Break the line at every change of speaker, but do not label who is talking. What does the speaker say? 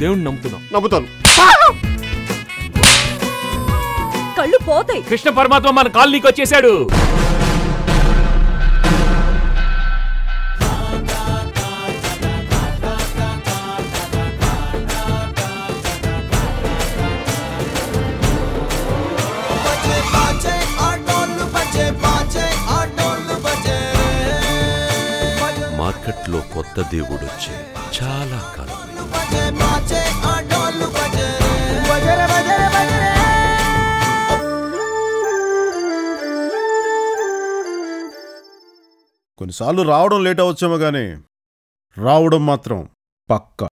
దేవుణ్ణి నమ్ముతున్నావు
నమ్ముతాను.
కళ్ళు పోతాయి.
కృష్ణ పరమాత్మ మన కాలనీకి వచ్చేసాడు.
మార్కెట్లో కొత్త దేవుడు వచ్చి చాలా కాలం.
కొన్నిసార్లు రావడం లేట్ అవచ్చేమో కానీ రావడం మాత్రం పక్క.